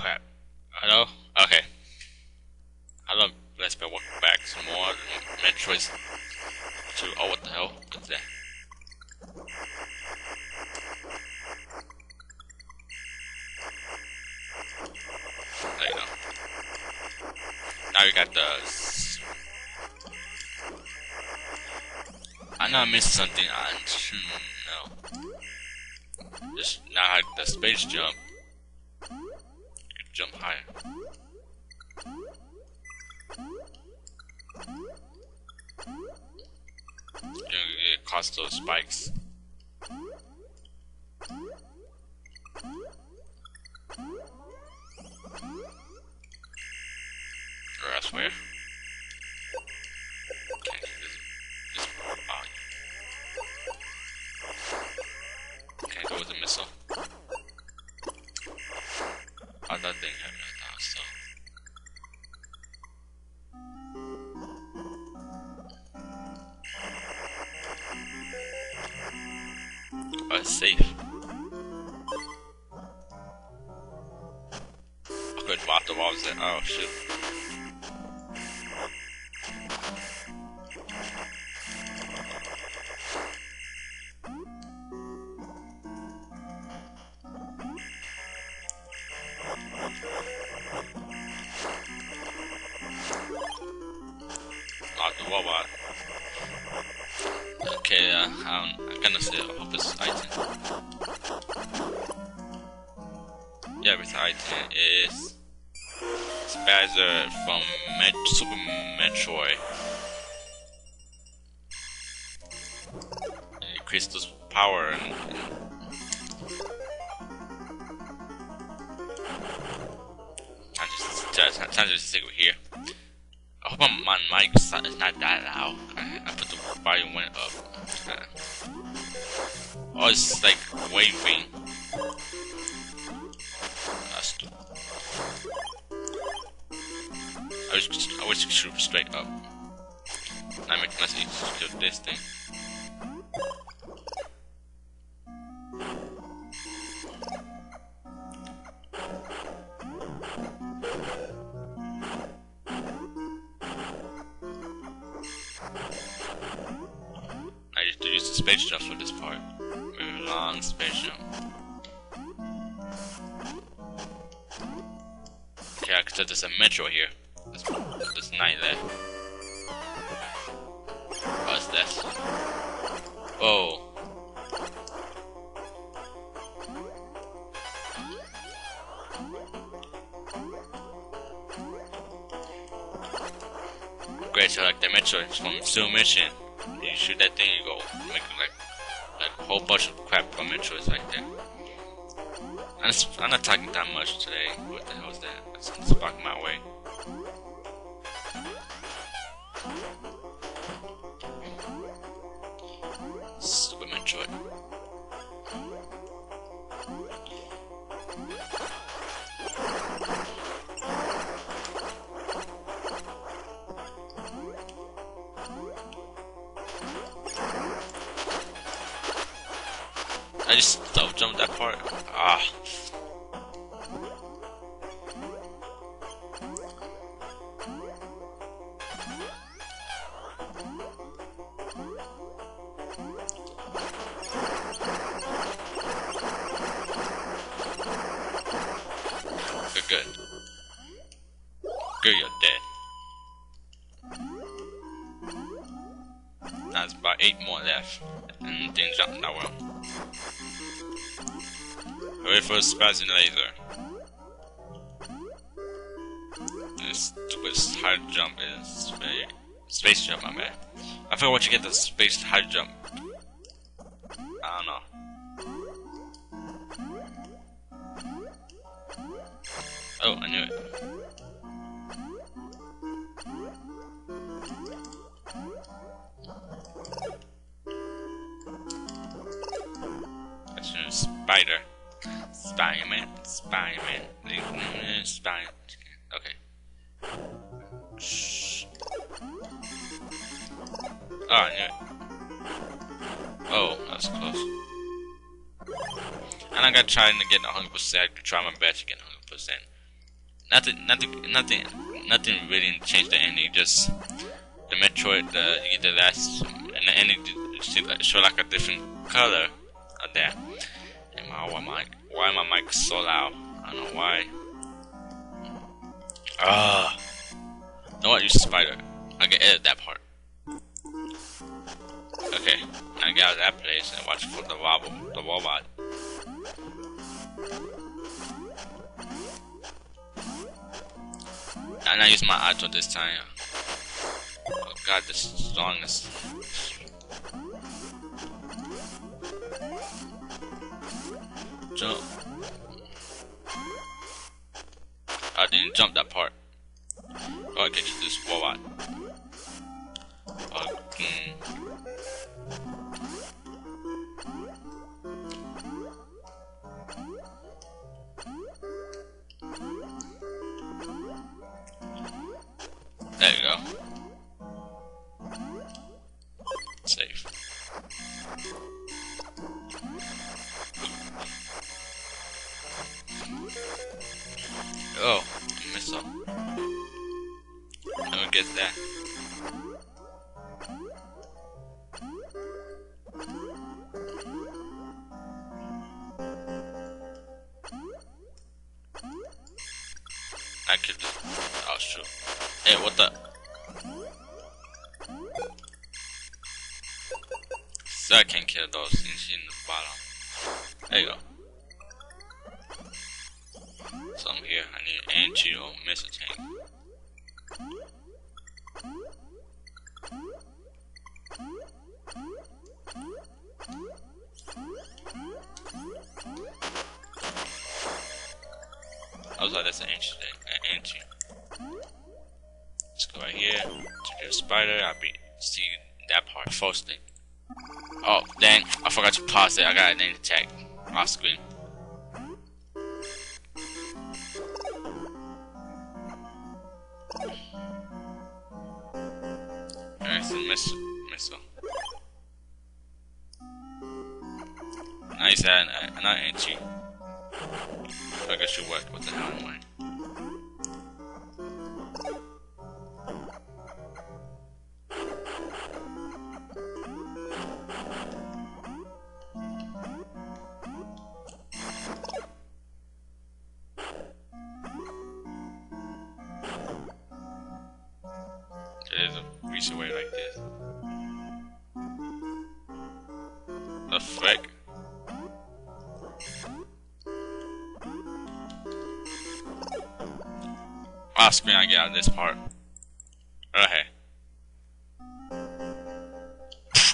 Crap. Hello? Okay. Hello, let's be welcome back some more Metroid to oh what the hell? What's that? There you go. Now we got the I know I missed something on hmm, no. Just now the space jump. Jump higher. It cost those spikes. Block the walls. Oh, shit. Lock the wall out. Okay, I'm gonna item. Yeah, item is Spazer from Super Metroid. Increase this power and time to time just stick here. I hope my mic is not that loud. I, I put the volume went up. Uh, oh, it's like waving. I wish I wish straight up. Makes nice easy to this thing. I used to use the space jump for this part. Very long space jump. Okay, I could say there's a Metroid here. There's, nine there. What's oh, this? Whoa. Great, so like the Metroid from Zero Mission. You shoot that thing, you go make like like a whole bunch of crap from right there. I'm, I'm not talking that much today. What the hell is that? Something's blocking my way. I just double jumped that part. Ah. Good, good. Good, you're dead. There's about eight more left. And then jump that well. Wait for a spazzing laser. This stupid high jump is space, space jump, my man. I forgot what you get the space high jump. Spider. Spider-Man, Spider-Man, Spider. Okay. Shh. Oh, I knew it. Oh, that's close. And I gotta try to get 100%. I could try my best to get 100%. nothing, nothing, nothing, nothing really changed the ending. Just the Metroid, the you get the last, and the ending show like a different color of that. My why my why my mic so loud? I don't know why. Ah, uh, know what? Use spider. I can edit that part. Okay, now get out of that place and watch for the wobble, the robot. And I use my auto this time. Oh god, this is... Jump. I didn't jump that part. Oh, I can use this robot. Hey, what the? So I can kill those things in the bottom. There you go. So I'm here. I need anti or missile tank. I was like, that's an anti, an anti. Here to the spider. I'll be see that part firstly. Oh dang! I forgot to pause it. I got an attack off screen. Alright, so missile. missile. Nice, and uh, not anti. I guess you work. What the hell am I? The frick? Ah, screen, I get out this part. Okay.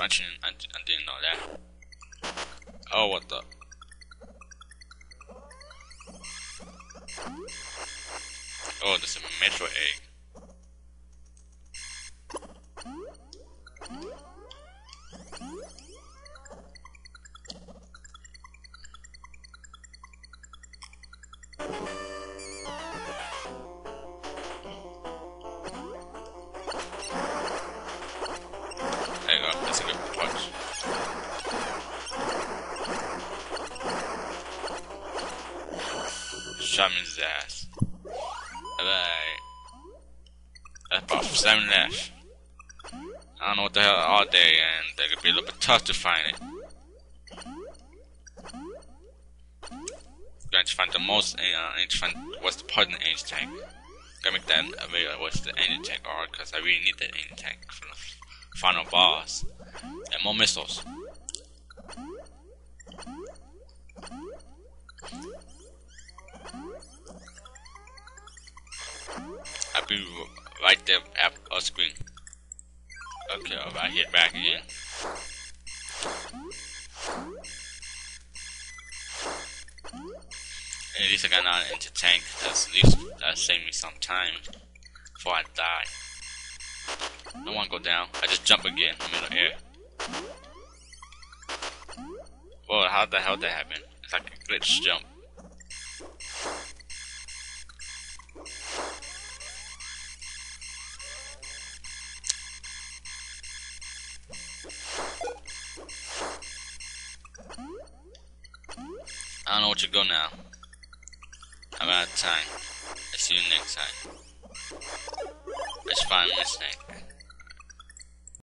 I didn't, I didn't know that. Oh, what the? Oh, there's a Metroid egg. Seven left. I don't know what the hell all day, and it could be a little bit tough to find it. Going to find the most, uh, need to find what's the part in the energy tank. Gotta make that available. What's the energy tank are, because I really need that energy tank for the final boss. And more missiles. Right there at our screen. Okay, I'll hit back again. At least I got out into tank. That's at least that saved me some time before I die. I want to go down. I just jump again in the middle air. Whoa, how the hell did that happen? It's like a glitch jump. I don't know what to go now. I'm out of time. I'll see you next time. Let's find this snake.